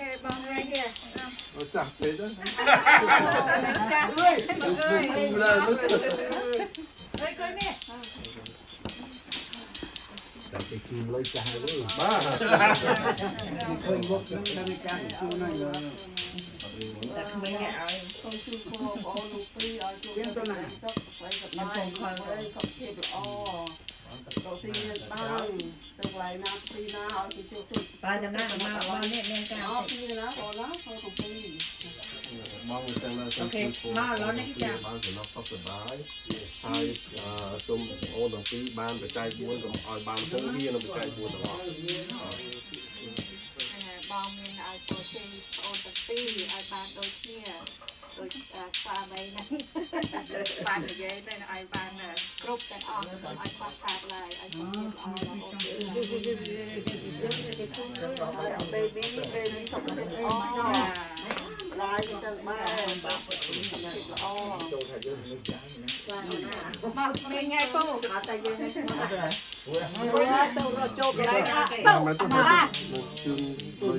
Okay, bong right here. ចាស់ពេកទៅចាអើយអើយពីលើនោះអើយគួយនេះតែទៅជូនលុយចាស់ហើយបាទឃើញមុខនឹងដល់ចាស់ជួនហើយតែក្មេងឲ្យចូលជួយបងប្អូនលោ កព្រីឲ្យជួយទៅណាសុខស្វ័យសប្បាយខលសុខភាពល្អទៅស៊ីបានទៅកន្លែងណាព្រីណាឲ្យទៅជួយជួយបាយតាណាមកមកនេះមានការអត់ព្រីណាបងណាចូលកំព្រីមកទៅលើទៅជួបបងបានសំណុកសុខសប្បាយហើយសូមអូនទាំងពីរបានបច្ច័យ4កុំឲ្យបានហូរវានៅបច្ច័យ4ទាំងអស់បងមានឲ្យចូលជ័យអូនទាំងពីរឲ្យបានដូចគ្នា ដូចស្វាមីហ្នឹងបាននិយាយទៅឲ្យបានគ្រប់ទាំងអស់ឲ្យខ្វះខាតឡើយឲ្យសុខភាពល្អបងអូន baby baby សុខភាពល្អឡាយទៅបានបាទល្អចូលថាយើងនឹងចាស់ណាមកមានថ្ងៃពូអត់តែយើងនេះស្គាល់ដែរទៅរកជោគឡើយទៅមកទៅមកជូនលុយទៅតែតែយើងខ្ញុំលងមកសៀងសៀងមកជូនចូលមកមកឡូវមកមកហ្នឹងចាំผมបាទណាមិនទៅមកផ្លែទៅចាក់ដល់ហើយយើងចេញដល់ហើយទៅដល់បើមកឲ្យទៅបាទយើងលោកបងអីជឿ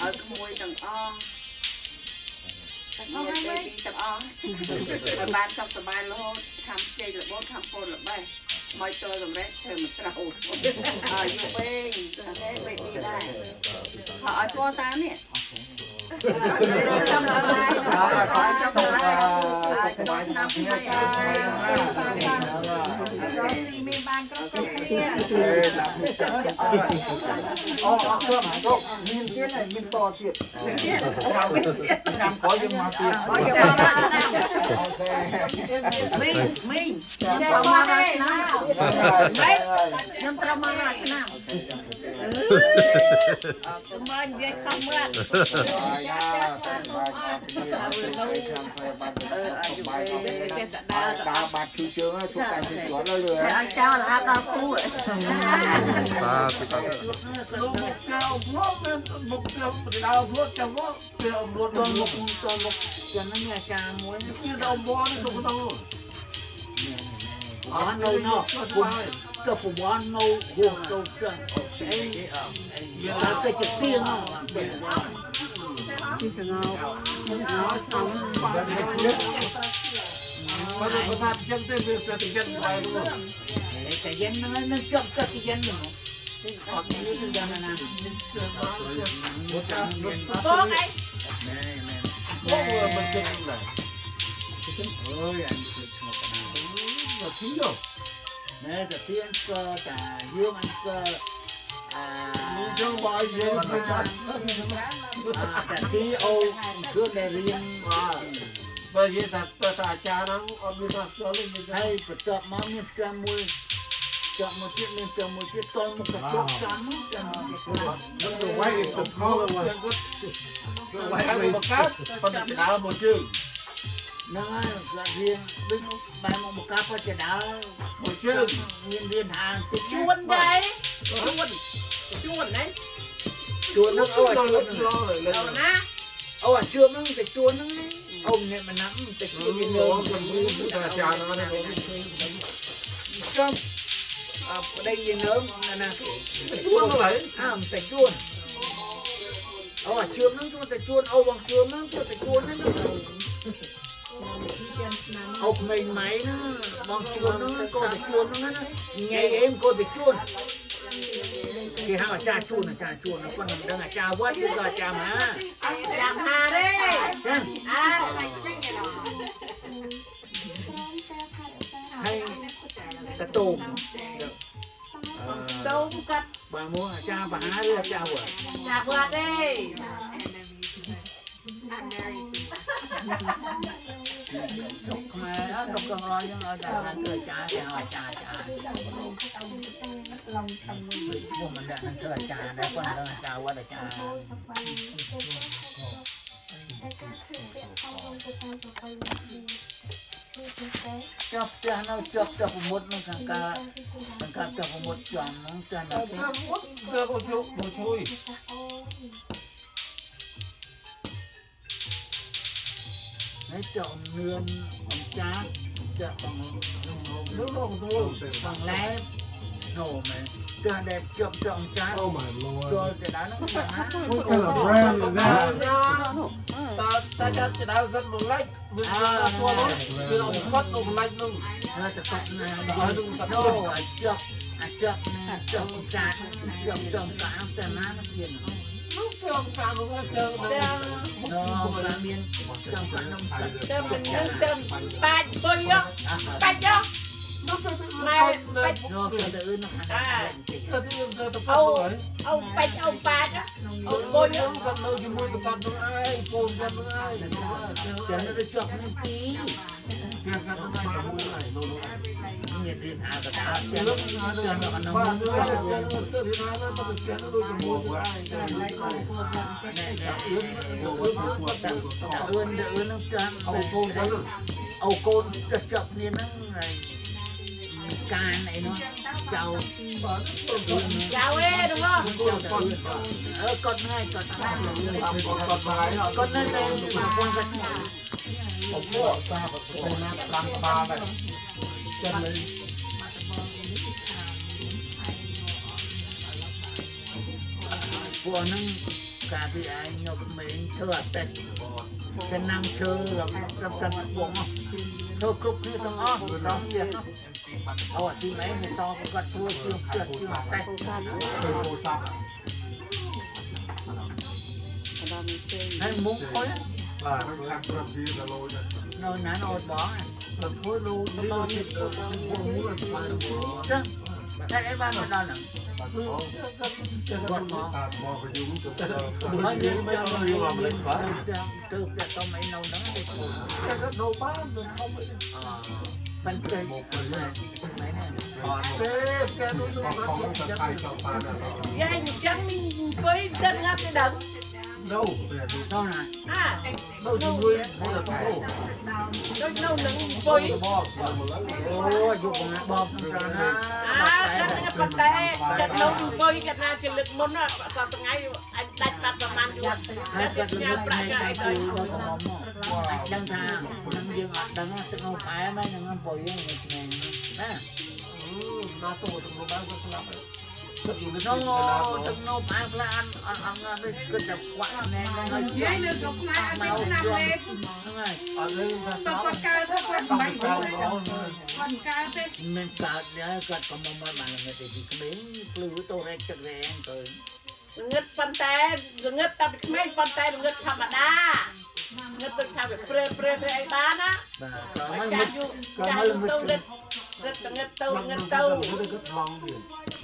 ឲ្យក្មួយទាំងអស់ទាំងអស់ទាំងអស់ឲ្យបានសុខសប្បាយរហូតខំជ័យរបូតខំពលល្បេះមកចូលសម្រេចធ្វើមិនត្រូវអាយុវិញតែបេប៊ីដែរហើយឲ្យពណ៌តាមនេះ សុខសប្បាយសុខសប្បាយឆ្នាំនេះរកស៊ីមានបានគ្រប់គ្រប់គ្នាអូអត់ធ្វើមកលោកមានទៀតហើយមានតទៀតឆ្នាំក្រោយយើងមកទៀតអូខេមីងមីងចេះបងទេណាខ្ញុំត្រូវមករាល់ឆ្នាំ អឺមកនិយាយខំមើលយ៉ាតាមបាទតាមពីខាងផ្លែបាត់អឺអាយុពេលទេដើរដើរបាត់ឈឺជើងហើយជួបតែជិះគាត់លើលើឲ្យចោលហាត់ដល់គូបាទពីបាទលោកមកកៅមកមកទៅដល់រត់ចាំមកទៅរត់ដល់មកទៅមកចាំហ្នឹងអាចារ្យមួយគឺដល់បនទៅទៅអត់នៅនោះទៅប្រវត្តិនៅហួសទៅចឹងស្អីយើងទៅទៅទៀងទីចងោមកតាមបាទមកទៅថាចឹងទេវាទៅចឹងហើយតែយ៉ាងហ្នឹងនឹងចប់ទៅយ៉ាងហ្នឹងអត់មានយ៉ាងណាមកតាមបងអីអូមិនចឹងឡើយអើយអញគឺឈ្មោះកណ្ដាលមកទីនោះណែតែទៀងក៏តាយើងអញក៏ អាយើងបាយយើងមិនបានតែទីអូគឺតែរៀនបើនិយាយថាទៅតាអាចារ្យហ្នឹងអត់មានថាស្គាល់ទេហើយប ន្ទាប់មកមានផ្ទាំងមួយចាំមកទៀតមានផ្ទាំងមួយទៀតតមកកញ្ចក់ចាំមកចាំមកទៀត The way is the color one. The way ហើយ is មកកើតប៉ុន្តែដើរមកជើងហ្នឹងហើយស្លាប់រៀងដូច បែរមកមកកាប់ក៏ដើរមកជើងមានរៀនហាតិចជួនដែរជួនជួនណាជួនហ្នឹងអូជួនហ្នឹងអូណាអូជួនហ្នឹងតែជួនហ្នឹងអូម្នាក់ម្នាក់តែជួនមានលើតាអាចារ្យហ្នឹងចំអើប្តីយើងនៅណាគេជួនហើយអើតែជួនអូជួនហ្នឹងជួនតែជួនអូបងជួនហ្នឹងជួនតែជួនហ្នឹង អូក្មេងម៉ៃណាបងជួនហ្នឹងក៏តែជួនហ្នឹងណាញ៉ៃអេមក៏តែជួនគេហៅអាចារ្យជួនអាចារ្យជួនគាត់មិនដឹងអាចារ្យវត្តឬក៏អាចារ្យមហាចាំហាទេចឹងអាហើយកតូមតូមកាត់បើមកអាចារ្យមហាឬអាចារ្យវត្តចាប់វត្តទេស្រុកខ្មែរអត់ស្រុកកងរយើងឲ្យតែបានធ្វើអាចារ្យគេឲ្យអាចារ្យអាចារ្យពួកមិនដាក់នឹងធ្វើអាចារ្យដែរគាត់ដឹ ងអាចារ្យវត្តអាចារ្យជាប់ផ្ទះនៅជាប់ជាប់ប្រមុតនឹងខាងការខាងការជាប់ប្រមុតចំហ្នឹងចានៅផ្ទះ Đưa cô chú, cô chui ហើយចង់នឿនអំ ចាស់ចាក់បង Nước đâu cô chú បងឡែបណូមែនចាស់ដែលជាប់ជាប់អំចាស់ Oh my ចូល lord ទៅដល់ហ្នឹងណា What kind of brand is that? Ta ta ta chỉ đào rất một lách Mình ra tua nó Mình ông quất ông lách luôn เราจะตัดนะโน่อาจับอาจับนะจับการจับจับการแต่น้ำเปลี่ยน Lúc cái ông ca nó nghe chơi โน่ราเมียนจับการน้ำ เติมมันนึงเติมปาดปุยอ่ะปาดอ่ะ Lúc cái มา cái ไป โน่เป็นตื่นนะ Cái cái cái tập tập rồi เอาไปเอาปาดอ่ะเอา Ôi ปุย bôi อ่ะ nó còn đâu chỉ mua tập tập nó ai Cô dân nó ai เดี๋ยวเราจะจับนี่ปี Kìa cái nó này nó mua này nó เงียบดีหากระดาษเดี๋ยว Lúc เราจะเอาน้ำ Ba มัน đứa จับ cái เลย nó ខ្ញុំតាមមើលទៅដល់ដល់មានចាំខ្ញុំតែមិនដឹងទៅបាច់បុយបាច់យកមកទៅម៉ែបាច់នោះទៅអឺនោះអាទៅខ្ញុំទៅទៅអូអូបាច់អូបាច់អូបុយក៏នៅជាមួយកប៉ាត់នោះឯងកូនគាត់នោះឯងចាំទៅជាប់នឹងពីចាំកាត់ទៅជាមួយឯងនោះ មានរៀនហៅកតាទៀតចឹងក៏ក្នុងបាទទៅរៀនហៅទៅទៀតដូចជាមួយដែរតែអឿនតែអឿននឹងចាំអូកូនអូកូនចេះចាប់គ្នាហ្នឹងហើយការអីនោះចៅចៅអេ đúng không អើគាត់ហ្នឹងគាត់ថាគាត់បាយគាត់នៅតែប្រព័ន្ធគាត់ខ្ញុំអត់សាបទៅណាដល់ក្បាលដែរ ចិននៅពួកហ្នឹងកាលពីឯងញប់មេងធ្វើអតិតចំណាំឈើដល់ចាប់កាន់ពួកមកធ្វើគ្រប់គ្នាទាំងអស់របស់ទៀតអូអទីមែនមិនតបគាត់ធ្វើជឿជឿជឿអតិតធ្វើពោសក់ហើយមុខអុយបាទខាត់ប្រទីដល់លយនៅណានអត់បង mà thôi luôn đi đâu thì tôi không muốn làm phải được chứ cái em ăn mình đâu nè bánh kê một mình này mẹ này kê kê luôn luôn con con tay cho ta là gai trắng phí trên ngắt cái đợt ដូវដូវណាអាដូវជាមួយមកដល់ទៅដូចនៅនឹងបុយបងអូយយកបងបងច្រើនណាអាប៉ុន្តែចិត្តនៅបុយគាត់ណាជាលឹកមុនអត់ថ្ងៃអញដាច់បាត់ប្រហែលយូរហើយគាត់លើកប្រាក់កាយទៅមកអញដឹងថានឹងយើងអត់ដឹងទឹកនៅផ្អែមហើយនឹងបុយហ្នឹងណាណាទៅទៅមកបានគាត់ស្លាប់ ចង់ទឹកនោមអាខ្លះអត់អត់អត់គិតតែខ្វាក់ណែហើយយាយនៅស្រុកខ្មែរអត់មានឆ្នាំលេបហ្នឹងហើយអត់លើតែគាត់កើតទៅគាត់មិនបានគាត់កើតទេមិនកើតដែរគាត់ក៏មកមកបានងឹតពីក្មេងភ្លឺទៅរែកទឹករែងទៅងឹតប៉ុន្តែងឹតតែពីក្មេងប៉ុន្តែងឹតធម្មតាងឹតដូចថាវាព្រឺព្រឺព្រឺអីបានណាបាទក៏មិនក៏មិនងឹតទៅងឹតទៅងឹតទៅងឹតទៅ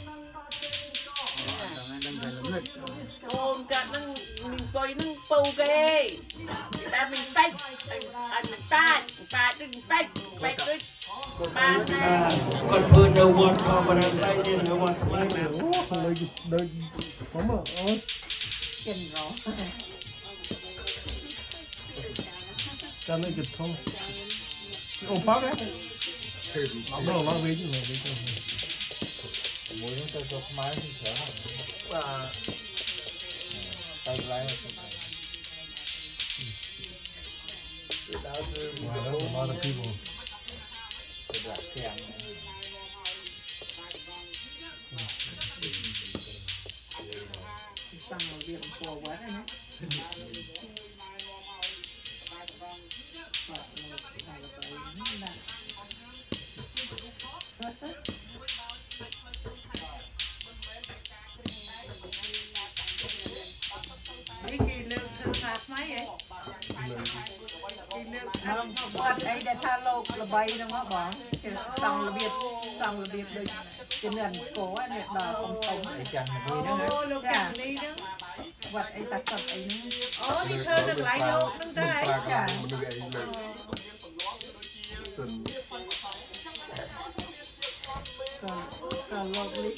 ហ្នឹងដល់ល្ងិតអូនកាត់នឹងមីងុយនឹងពៅគេតែមីងពេចអញមិនតាច់តាច់នឹងពេចពេចដូចបានដែរ còn phương đâu want to mà đang say nên đâu want to buy nào Đây đây Có mà ôi ចិនរោ Cho nên kịp thôi Ồ phát đấy Nó đâu nó về chứ về chứ Mùi nó cho cho máy thì sẽ Và Tay lái Wow, that's a lot of people. មកបាត់អីដែលថាលោកល្បីហ្នឹងហ៎បងគេសង់របៀបសង់របៀបដូចជាអ្នកកោនេះដល់កំតុំចាំមួយអូហ្នឹងលោកកានេះហ្នឹងវត្តអីតាសត់អីហ្នឹងអូនេះធ្វើនៅកន្លែងលោកហ្នឹងទៅឯង Mình được ấy lên Sân ក៏ក៏លោកនេះ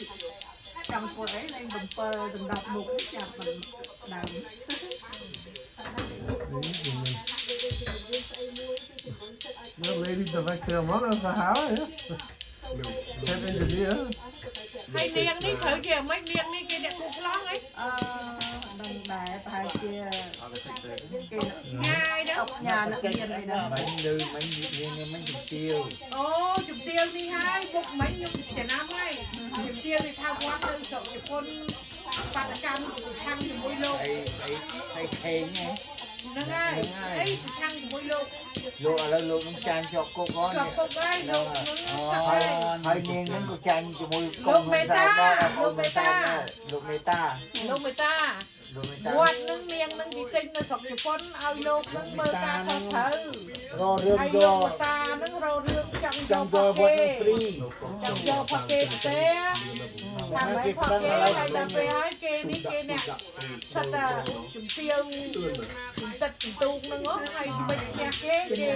ចាំគាត់អីលេង7ដណ្ដប់មុខចាប់មិនដើម ទៅវិញគ្រឿងមកទៅសាហាវហ៎តែពេលទៅវាហើយនាងនេះត្រូវជាមិននាងនេះគេអ្នកគូប្លង់អីអឺដឹងដែរប្រហែលជាគេងាយដល់ញ៉ាអ្នកមានអីដែរមិនលើមិនយើងមិនជំទាវអូជំទាវនេះហើយបុកមិញខ្ញុំចំណាំហើយជំទាវនេះថាគាត់នៅស្រុកជប៉ុនបាតកម្មខាងជាមួយលោកអីអីអីខេងហ្នឹង ហ្នឹងហើយអីខាងជាមួយលោកលោកឥឡូវលោកនឹងចាញ់ជាប់គុកហ្នឹងក៏ពុកហើយលោកនឹងអូសក់ហើហើយយហើយនាងហ្នឹងក៏ចាញ់ជាមួយកូនហ៊ុនសែនដែរកូនហ៊ុនសែនដែរលោកមេតាលោកមេតាលោកមេតាវត្តនឹងនាងនឹងទីទិញនៅស្រុកជប៉ុនឲ្យលោកនឹងមើលការខុសត្រូវរករឿងហើយយលោកកមេតានឹងរករឿងចង់ចយកង់ផយកវគេត្តនឹងហ្វ្រីចង់យកផគេទេថាមិនផគេហើយដល់ពេលហើយគេនេះគេអ្នកឆាត់តែជំទាវ ជំតិតជំទូកនឹងហើយមិនផ្ទះគេគេ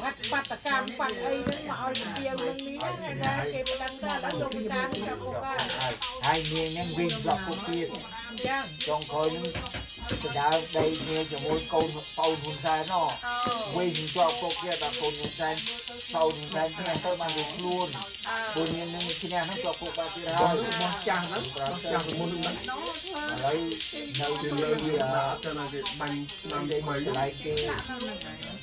បាត់បាតកម្មបាត់អីហ្នឹងមកឲ្យជំទាវនឹងនេះហ្នឹងណាគេមិនដឹងថាដល់លោកមេតានឹងចាប់ពុកហើយហើយហើយនាងហ្នឹងវិញប្លុកគុកទៀតអញ្ចឹងចុងក្រោយហ្នឹងទៅដើរដីគ្នាជាមួយកូនបូនហ៊ុនសែនណោះអូវិញជាប់គុកទៀតដល់កូនហ៊ុនសែន បូនហ៊ុនសែនឈ្នះទៅបានរួចខ្លួនអើពួកនាងនឹងឈ្នះហ្នឹងជាប់គុកបានទៀតបហើោះយបោះចាស់ហ្នឹងបោះចាស់មុនហ្នឹងឥឡូវនៅគឺលើលើវាវាដាក់ទៅណាគេបាញ់ឆ្នាំដេកថ្មីកន្លែងគេ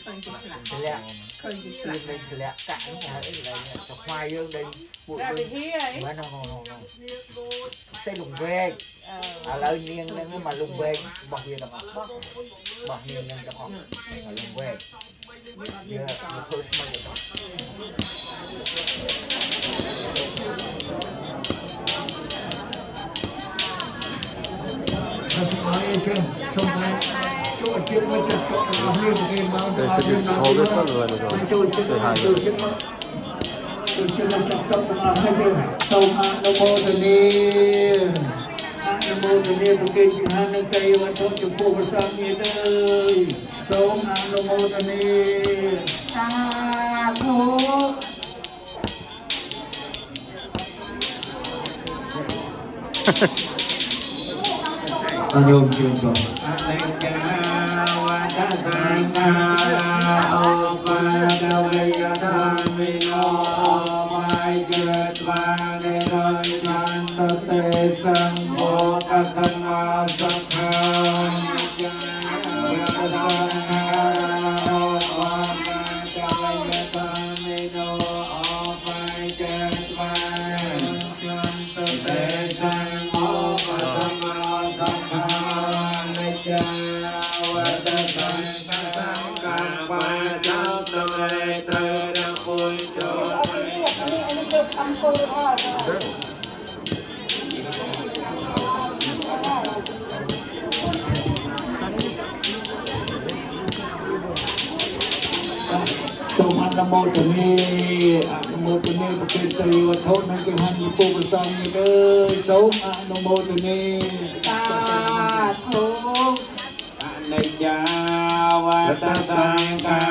ឃើញគេឆ្លាក់ធ្លាក់ឃើញគេស្ឆ្លាលាក់កលេងធ្លាក់កាក់ហ្នឹងហើយអីកន្លែងនេះទៅខ្វាយយើងដេញពួកតែយើងវិធីអីមែនណូណូណូសេលំវែកអឺឥឡូវនាងហ្នឹងមកលំវែករបស់វាទាំងអស់របស់នាងហ្នឹងទាំងអស់មកលំវែកយើងធ្វើថ្មីទៅហើយស្មារតីចឹងសូមតែចូលចិត្តមកចិត្តរបស់ នេះគេមកដល់យើងដល់ចូលចិត្តចូលចិត្តមកចូលចិត្តមកចាប់តបរបស់នេះសូមអនុមោទនាអនុមោទនាប្រគេជាហានិកៃវត្ថុចំពោះព្រះសង្ឃនេះទៅសូមអនុមោទនាសា ធុអញោម សង្ខាសង្ខាបាចោតមេត្រូវរពុយចូលសូមអនុមោទនាអនុមោទនាប្រគេត្រីវត្ថុនិងចង្ហាន់ពីពុទ្ធសង្ឃនេះអើយសូមអនុមោទនា ta ta ta ta